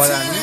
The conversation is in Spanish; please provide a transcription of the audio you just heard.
guaraní